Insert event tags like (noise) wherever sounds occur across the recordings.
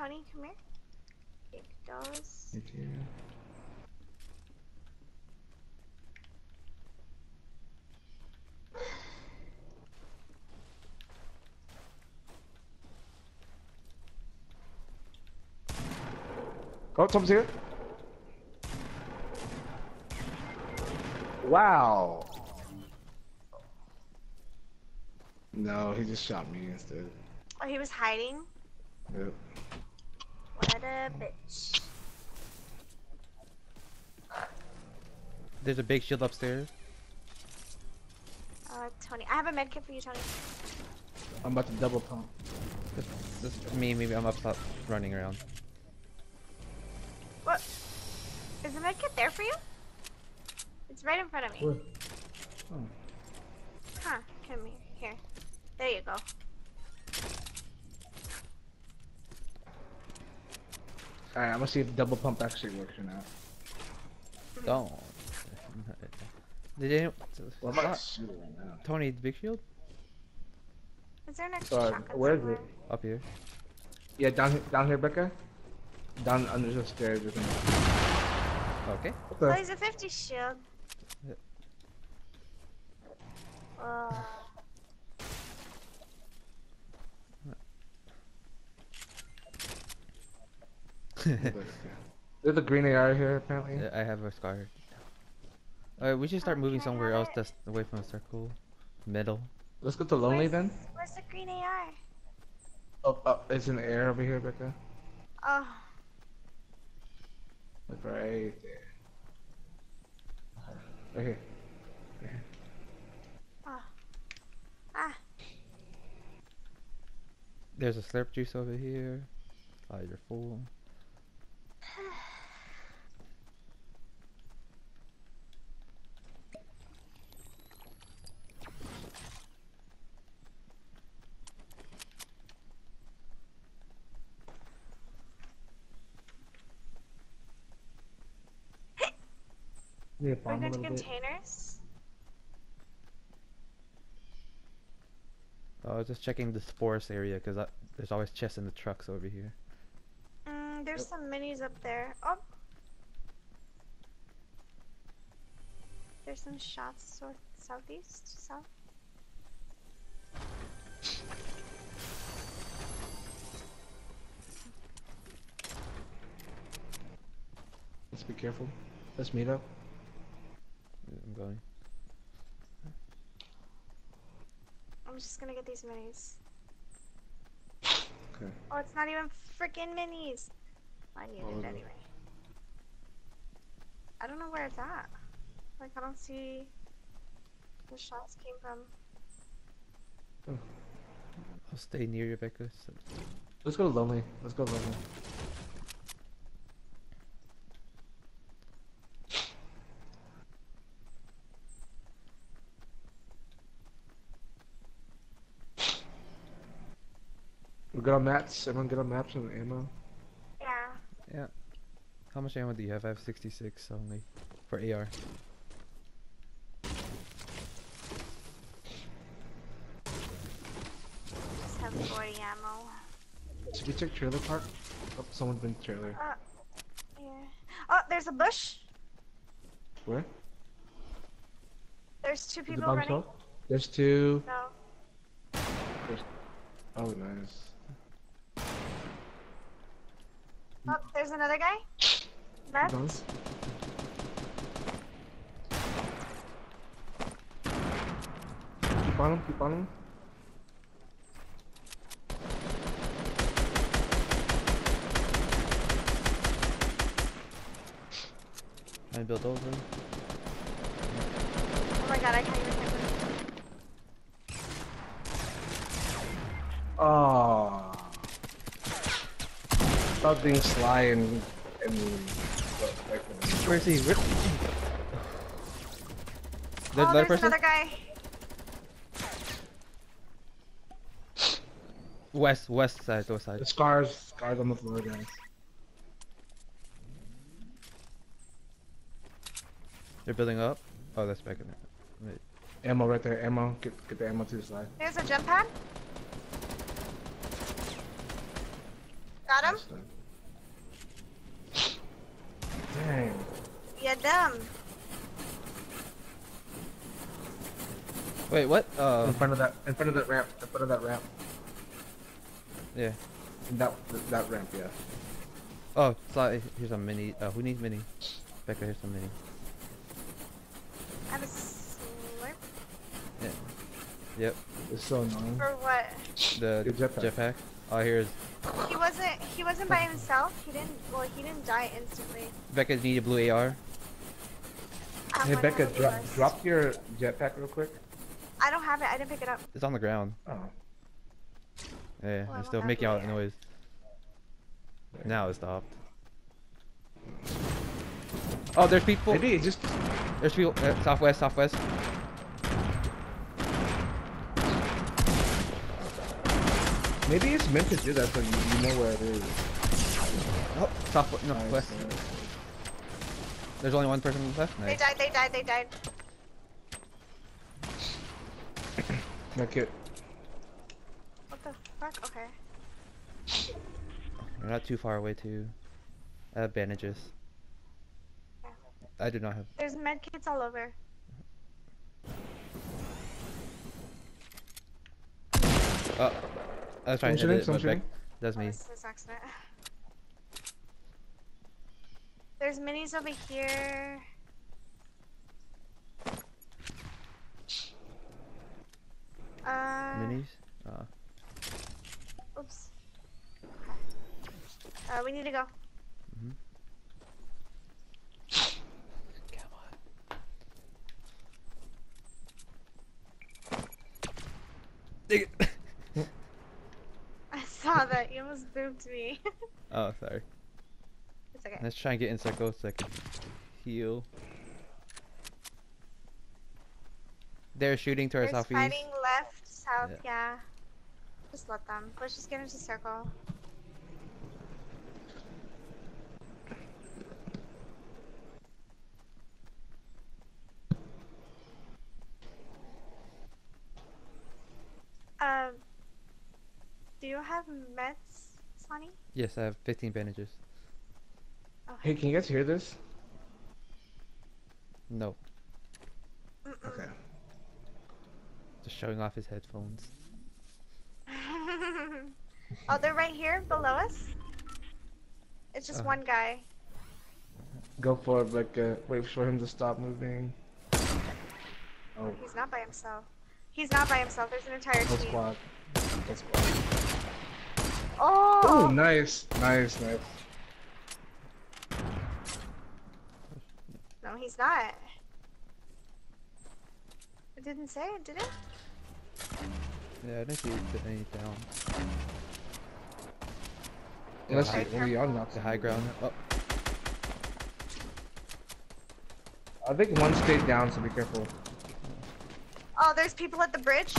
Tony, come here. Take those. You. Oh, Tom's here. Wow. No, he just shot me instead. Oh, he was hiding? Yep. What a bitch. There's a big shield upstairs. Uh, Tony. I have a medkit for you, Tony. I'm about to double pump. This, this me, maybe I'm up top running around. What? Is the medkit there for you? It's right in front of me. Where? Oh. Huh. Come here. Here. There you go. Alright, I'm gonna see if double pump actually works or not. Don't. Did anyone? Well, I'm about to right now. Tony, the big shield Is there an extra Sorry, shotgun where is somewhere? it? up here. Yeah, down here, down here, Becca. Down under the stairs. You're gonna... Okay. What Oh, he's a 50 shield. Yeah. Uh, There's a green AR here apparently. Yeah, I have a scar. Alright, we should start Oh, moving somewhere else it? that's away from the circle. Middle. Let's go to Lonely where's, then. Where's the green AR? Oh, oh, it's in the air over here, Becca. Oh, Like right there. Right here. ah. There's a slurp juice over here. Oh, you're full. Yeah, We're going to little bit. containers. Oh, I was just checking this forest area because there's always chests in the trucks over here. Mm, there's some minis up there. Oh. There's some shots south, southeast, south. Let's be careful. Let's meet up. I'm going. I'm just gonna get these minis. Okay. Oh, it's not even freaking minis. I need Oh, it anyway. I don't know where it's at. Like, I don't see the shots came from. Oh. I'll stay near you, Becca. So Let's go to Lonely. Let's go Lonely. We got on mats. Everyone get on maps and ammo. Yeah. Yeah. How much ammo do you have? I have 66 only for AR. Just have 40 ammo. Should we check trailer park? Oh, someone's been trailer. Uh, yeah. Oh, there's a bush. Where? There's two people by running. himself? There's two. No. Oh, nice. Oh, there's another guy. Left. going. Keep on him, keep on him. I built over. Oh my god, I can't even hit him. Oh. Ah. Stop being sly and and like, Where's he? Where? There's oh, another there's person? another guy. West, west side, west side. the scars, scars on the floor, guys. They're building up. Oh, that's back in there. Wait. Ammo right there, ammo. Get get the ammo to the side. There's a jump pad. Got him? Nice, man. Dang. Yeah, dumb. Wait, what? Uh, in front of that, in front of that ramp, in front of that ramp, yeah. in that that ramp, yeah. Oh, sorry. Here's a mini. Uh, who needs mini? Becca, here's some mini. I have a slurp. Yep. It's so annoying. For what? The Good jetpack. Jetpack. Oh, here's He wasn't. He wasn't by himself. He didn't. Well, he didn't die instantly. Becca need a blue AR. I have Hey Becca, on the drop your jetpack real quick. I don't have it. I didn't pick it up. It's on the ground. Oh. Yeah, Well, it's still I'm making all that noise. Now it stopped. Oh, there's people. Maybe it just There's people. Uh, southwest, southwest. Maybe it's meant to do that so you, you know where it is. Oh, southwest. No, Nice, west. nice. There's only one person left. They died. They died. They died. Make it. What the fuck? Okay. We're not too far away too. I have bandages. Yeah. I do not have. There's medkits all over. Oh, I was trying to Someone hit it, but someone that's Oh, me. this accident. There's minis over here. Uh, Minis. Uh, Oops. Uh, we need to go. come on. Dig it. I saw that. You almost booped me. (laughs) oh, sorry. it's okay. Let's try and get in circle so I can heal. They're shooting to our There's southeast. fighting left, south, Yeah. yeah. Just let them. Let's just get into circle. Um, do you have meds, Sonny? Yes, I have 15 bandages. Hey, can you guys hear this? No. Okay. just showing off his headphones. (laughs) oh, they're right here below us. It's just Uh. one guy. Go for it, like, uh, wait for him to stop moving. Oh, He's not by himself. He's not by himself. There's an entire whole team. squad. Whole squad. Oh, Oh, nice, nice, nice. no, he's not. It didn't say it, did it? Yeah, I didn't see it- any down. Unless high- you, only y'all knocked The high ground. Oh, I think one stayed down, so be careful. Oh, there's people at the bridge.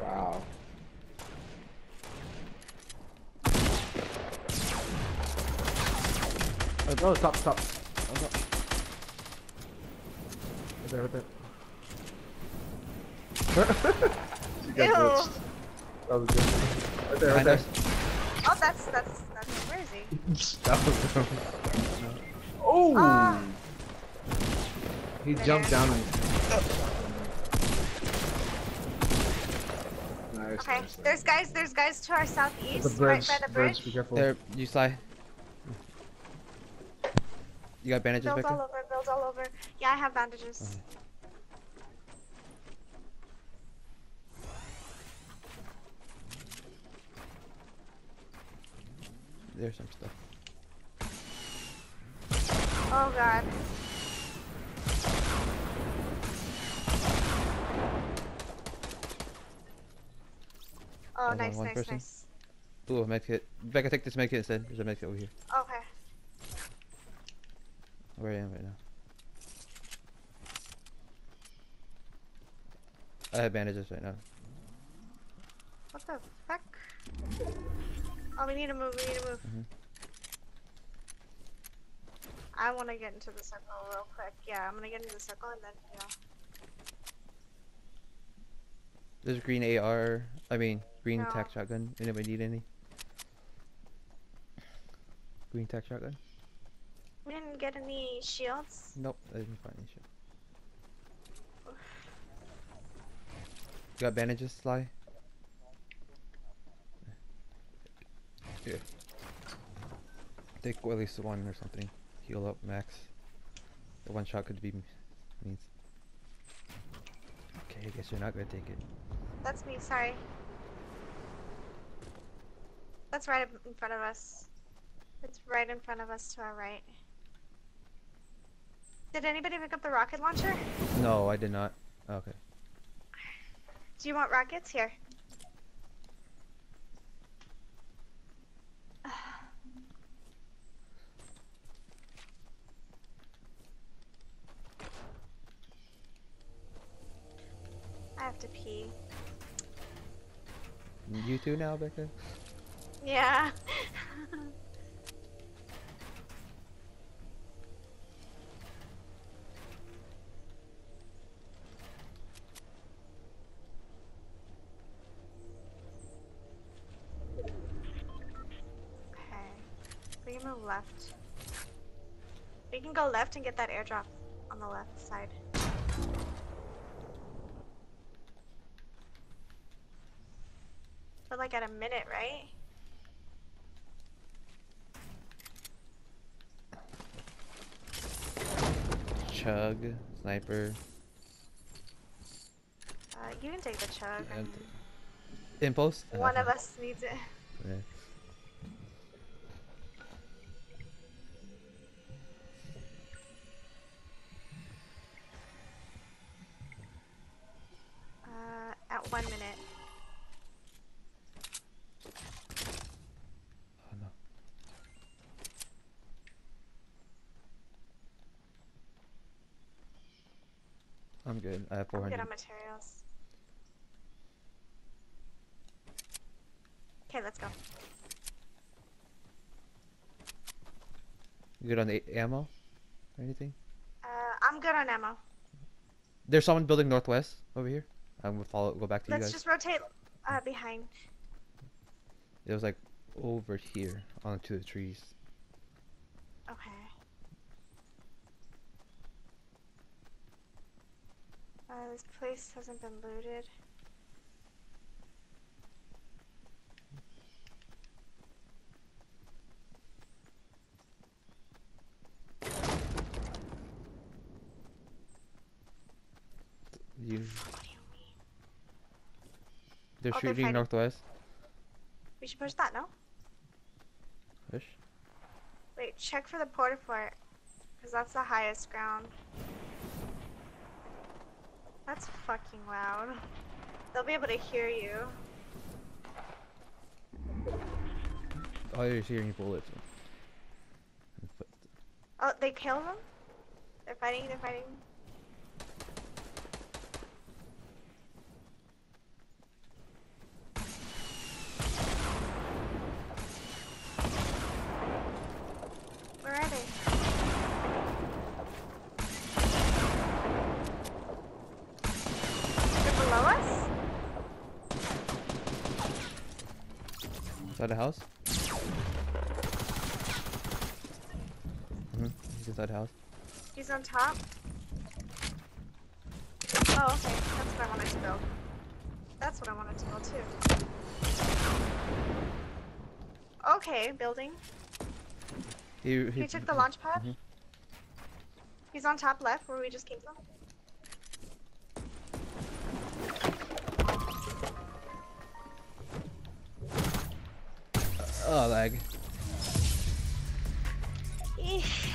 Wow. Oh, no, stop, stop. Oh, no. Right there, right there. (laughs) she got Ew. glitched. That was good. Right there, right there. Oh, that's that's that's. Where is he? (laughs) that was good. Oh! Ah. he Right jumped there. down and... Nice, Okay, nice, there's guys. There's guys to our The southeast, bridge, right by the bridge. bridge, be careful. There, you slide. You got bandages, Builds all over. Builds all over. Yeah, I have bandages. There's some stuff. Oh god. Oh, nice, nice, person? nice. Ooh, a medkit. Becca, take this medkit instead. There's a medkit over here. Okay. Where I am right now. I have bandages right now. What the fuck? Oh, we need to move. We need to move. Mhm. I want to get into the circle real quick. Yeah, I'm gonna get into the circle and then you know. There's green AR. I mean, green No. tac shotgun. Anybody need any? Green tech shotgun? We didn't get any shields. Nope, I didn't find any shit. You got bandages, Sly? Here. Take at least one or something. Heal up, max. The one shot could be means. Okay, I guess you're not gonna take it. That's me, sorry. That's right in front of us. It's right in front of us to our right. Did anybody pick up the rocket launcher? No, I did not. Okay. Do you want rockets? Here. (sighs) I have to pee. You too now, Becca? Yeah. (laughs) okay. We can move left. We can go left and get that airdrop on the left side. But like at a minute, right? Chug, sniper, Uh, you can take the chug. and impulse. One of us needs it. Yeah. Uh, at one minute. Oh no. I'm good. I have I'm 400. good on materials. Okay, let's go. You good on the ammo? Or anything? Uh, I'm good on ammo. There's someone building northwest over here. I'm gonna follow. Go back to you guys. Let's just rotate uh, behind. It was like over here onto the trees. Okay. Uh, this place hasn't been looted. You. What do you mean? They're Oh, they're shooting northwest. We should push that, no? Push. Wait, check for the Port-a-Fort. Because that's the highest ground. That's fucking loud. They'll be able to hear you. Oh, you're hearing bullets. Oh, they killed them? They're fighting, they're fighting. Where are they? They're below us? Inside the house. hmm He's inside the house. He's on top? Oh, okay. That's what I wanted to build. That's what I wanted to build too. Okay, building. He, He took the launch pad? Mhm. He's on top left where we just came from. Oh, lag. Eesh.